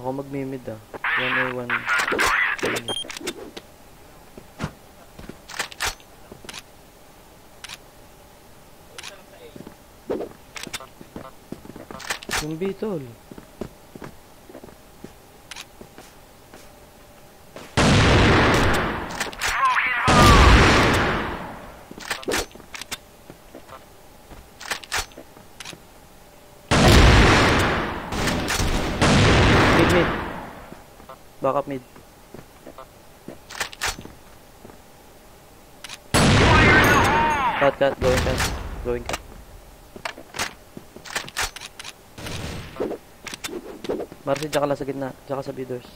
Ako magmimid ah. 1A1. Yung Beetle. Mid mid. Backup mid. Cut cut. Going cut. Going cut. Marcy, diyan ka lang sa gitna. Diyan ka sa B-doors.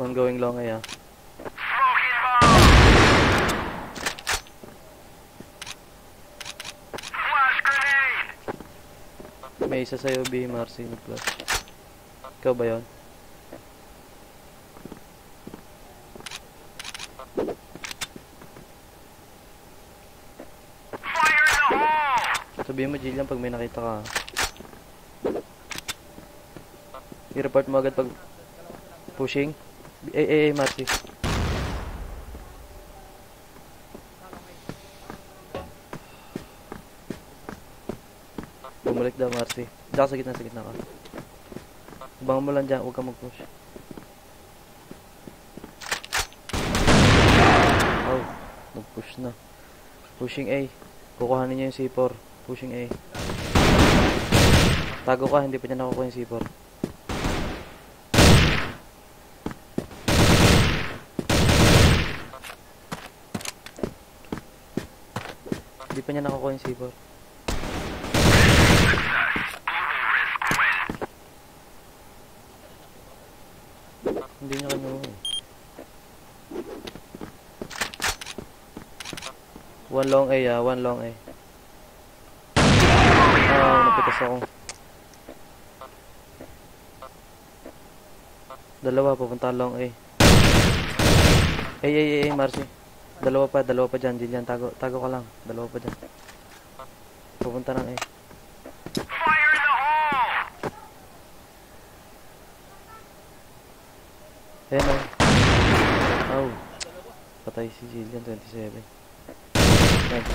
One going long ay ah. May isa sa'yo, B, Marcy, nag-flash. Ikaw ba yun? Sabihin mo, Jillian, pag may nakita ka. I-report mo agad pag pushing. Eh, eh, eh, Marcy. Diyan sa gitna, sa gitna ka. Abangan mo lang dyan, huwag ka mag-push. Oh, nag-push na. Pushing A. Kukuhanin niya yung C4. Pushing A. Tago ka, hindi pa niya nakukuha yung C4. Hindi pa niya nakukuha yung C4. Hindi niya kinuha eh. One long A ah, one long A. Ah, napitas ako. Dalawa, pupunta long A. Ay, ay, ay, ay, Marcy. Dalawa pa, dalawa pa dyan, Jillian. Tago, tago ka lang. Dalawa pa dyan. Pupunta ng A. Ayan o. Oh. Patay si Jillian, 27. Nice.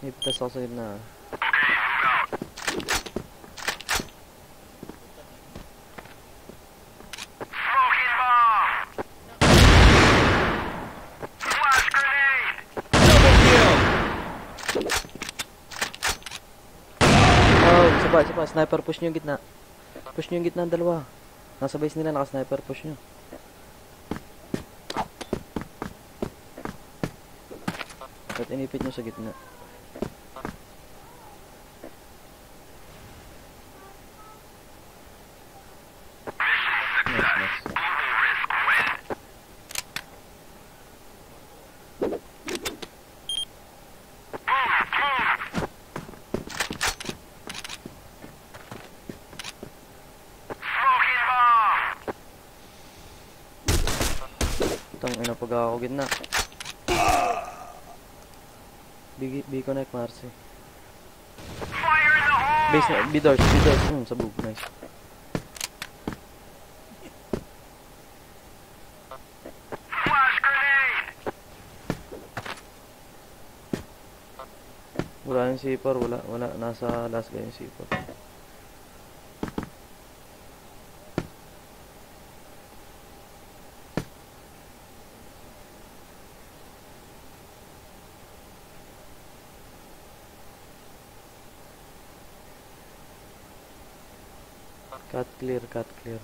Niptas ako sa gitna. Oh, isa pa, isa pa. Sniper push nyo yung gitna. Push nyo yung gitna ang dalawa. Nasa base nila, naka-sniper push nyo. At inipit nyo sa gitna. Nice, nice. Itong ina pag ako gitna. B, B connect Marcy. Base na, B doors, B doors. Hmm, sabog, nice. Wala yung C4, wala, wala. Nasa last guy yung C4. Cut clear, cut clear.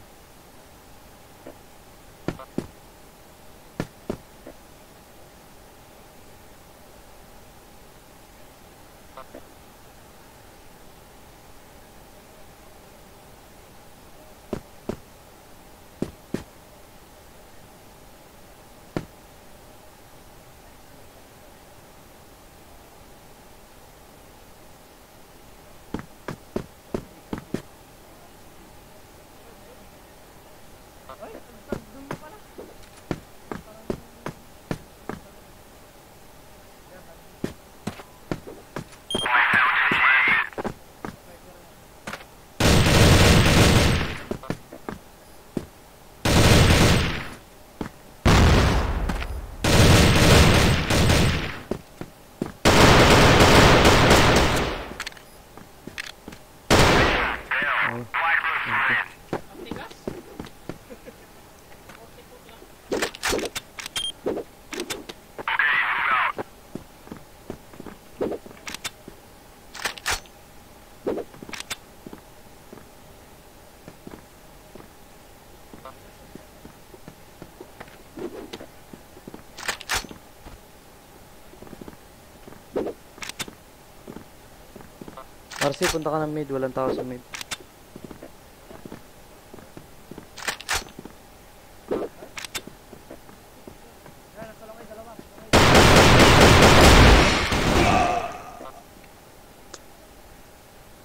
Marcy, punta ka ng mid. Walang tao sa mid.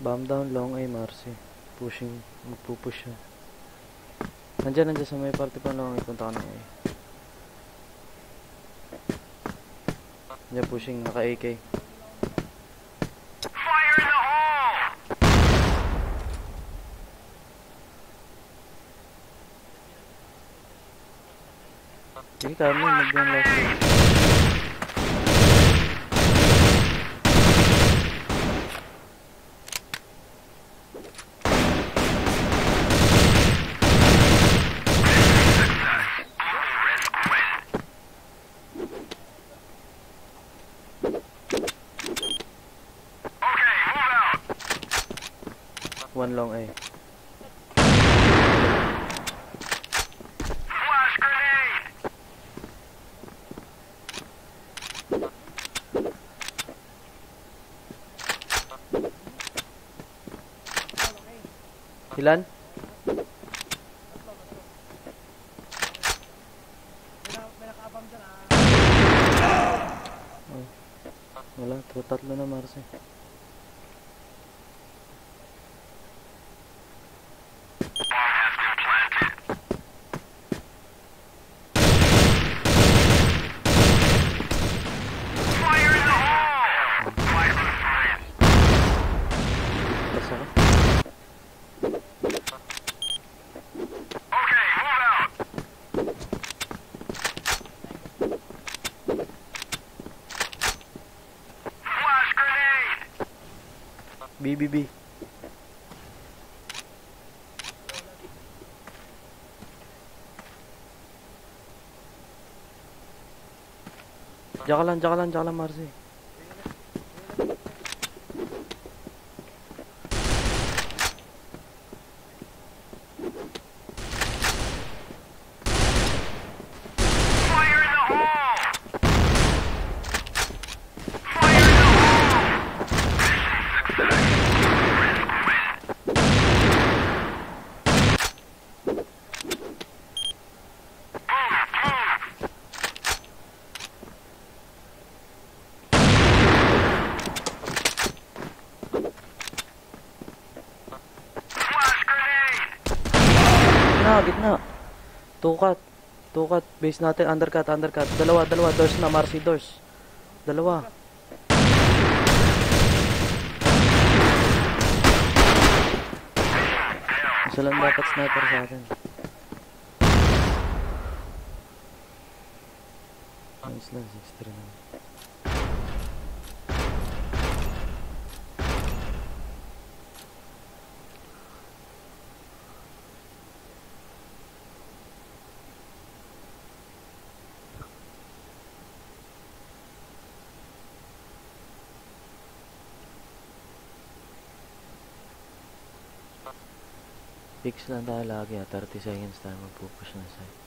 Bomb down long ay Marcy. Pushing. Magpupush siya. Nandiyan, nandiyan sa may party pa long ay. Punta ka ng A. Nandiyan pushing. Naka AK. Fire in the hole! Sige, kaya mo. Mag-yung last game. Ilan? Wala, tatlo na Marcy. Bomb has been planted. Fire in the hole! Fire for friends. Basta ka? Okay, move out! Flash grenade! B, B, B. Diyan ka lang, diyan ka lang, diyan ka lang, Marcy. Fire in the hole! Fire in the hole! Mission success. Risk win. Move, move! Flash grenade! Gitna, gitna. Tukat. Tukat. Base natin, undercut, undercut. Dalawa, dalawa. Doors na, Marcy, doors. Dalawa. Isa lang dapat sniper sa atin. Nice lang, 6-3 lang. Fix lang tayo lagi ah. 30 seconds tayo magpupush na side.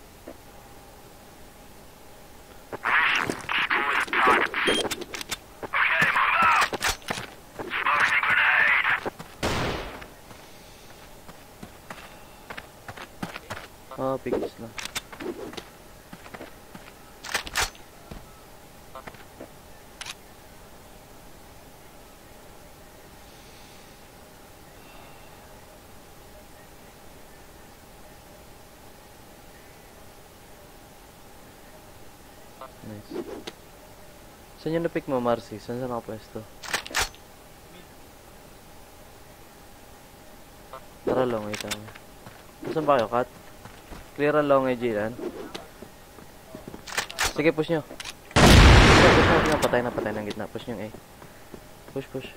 Nice. Saan yung na-pick mo, Marcy? Saan sa nakapwesto? Tara long, wait lang. Saan ba kayo, Kat? Clear ang long edge yan. Sige, push nyo. Push, push, push, push. Patay na, patay ng gitna. Push nyo A. Push, push.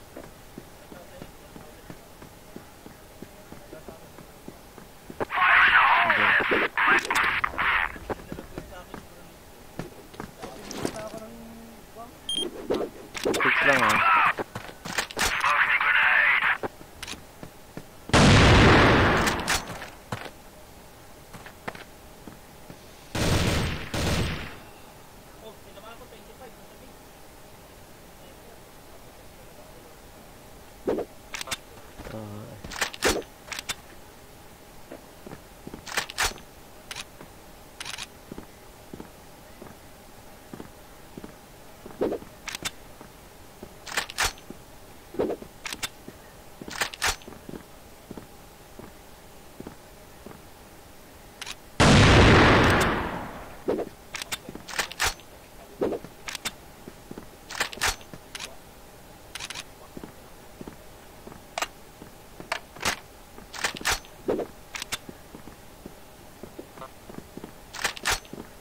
Fix lang ah. Smoking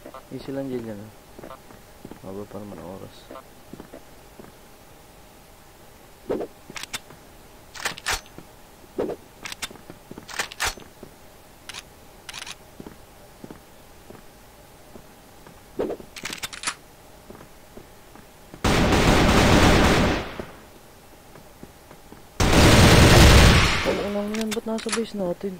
grenade. Easy lang dyan yan. Mababa pa naman oras. Ano lang yan? Ba't nasa base natin?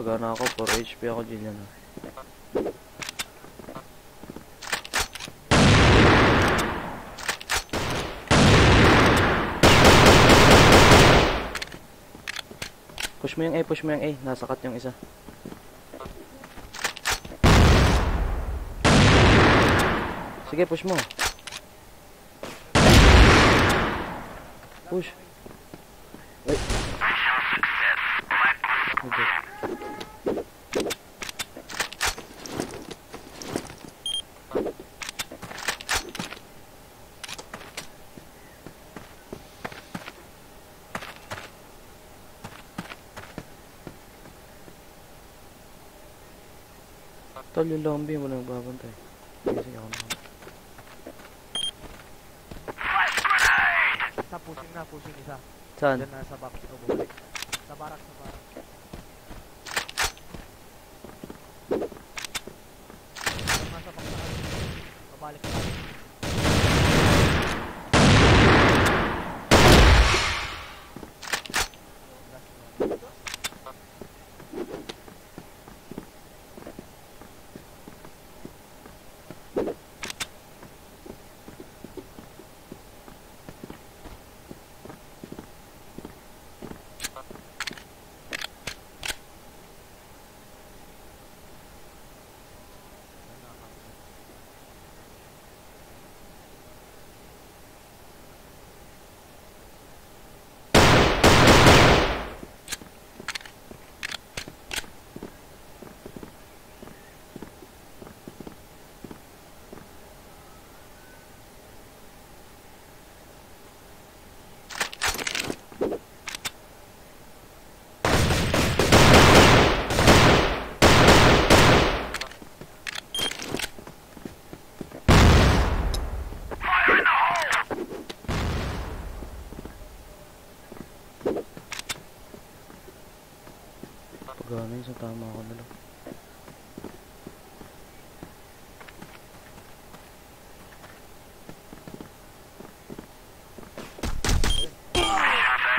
Kapag ano ako, 4 HP ako dyan yan. Push mo yung A, push mo yung A. Nasa cut yung isa. Sige, push mo. Push. Ay. Okay. Tol, yung zombie, wala nagbabantay. Sige, sige ako naman. Flash grenade! Isa, pushing na, pushing isa. Saan? Diyan na sa bumalik. Sa barak, sa barak.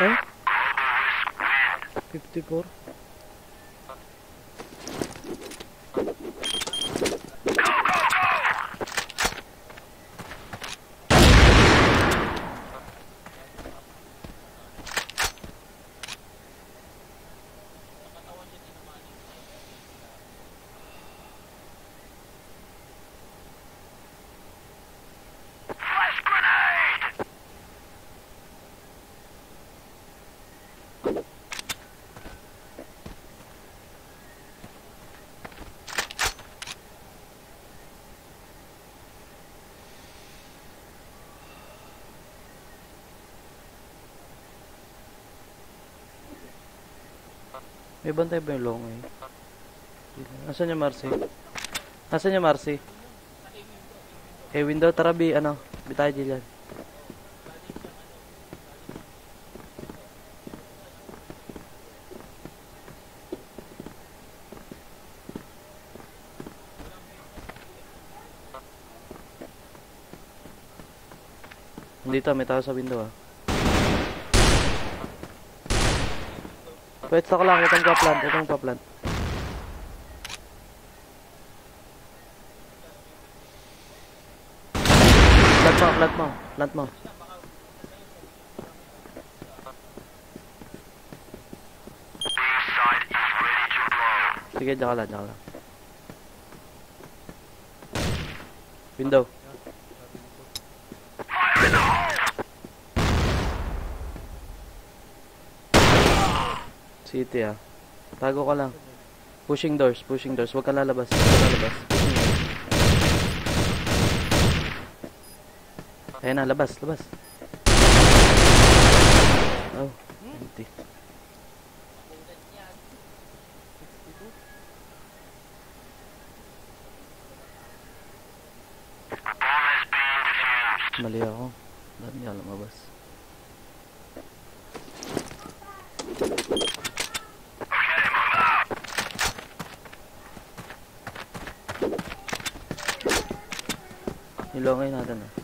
54 54 May bantay ba yung long eh? Nasaan niya Marcy? Nasaan niya Marcy? Eh window, tara bi, ano? Bi tayo dyan. Dito, may tao sa window ah. Wait, stock lang. Itong pa-plant. Itong pa-plant. Plant mo, plant mo. Plant mo. Sige, dyan ka lang, dyan ka lang. Window. City ah. Tago ka lang. Pushing doors, pushing doors. Huwag ka lalabas. Huwag ka lalabas. Ayan na, labas, labas. Oh, empty. Mali ako. Dami ka lumabas. Nilongay natin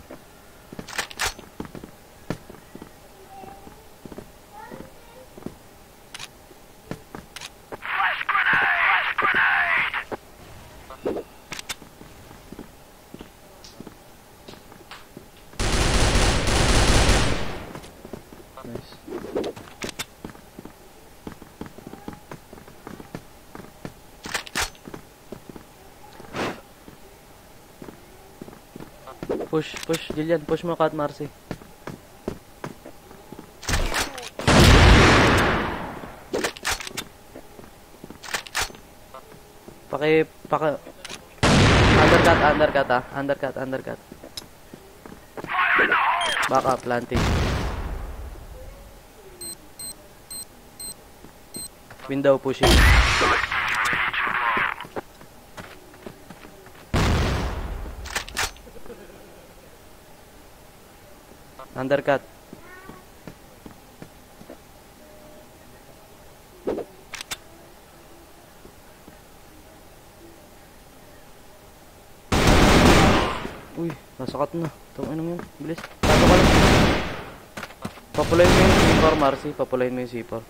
Push, push, Jillian, push mo Kat Marcy. Paki, paki, undercut, undercut ah, undercut, undercut. Up, planting. Window pushing. Undercut. Uy, nasakat na. Tungin mo yun. Bilis. Tago ka lang. Mo yung C4, Marcy. Papulayin mo yung C4.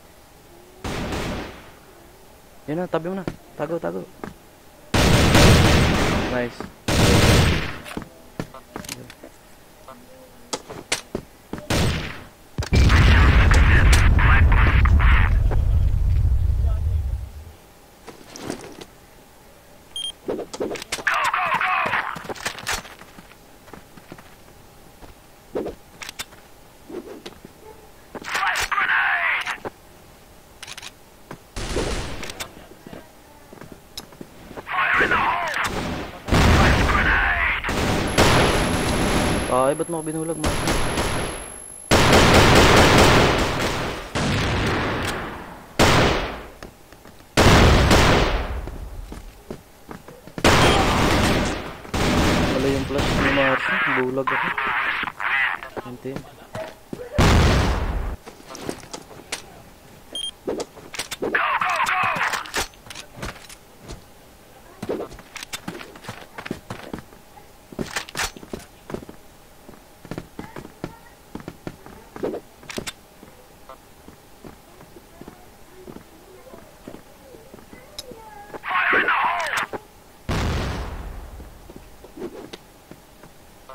Yun na, tabi mo na. Tago, tago. Nice. Ba't mo ako binulag, Marcy? Wala yung flash ni Marcy. Bulag ako. Fire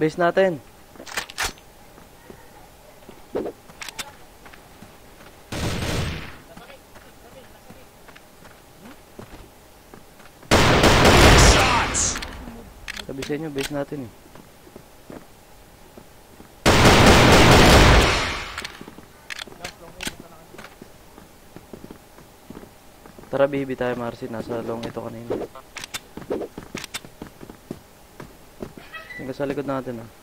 Base natin. Sabi sa inyo, base natin eh. Tara, baby tayo, Marcy. Nasa long ito kanina. Sa likod natin ah.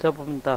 Saan pumunta?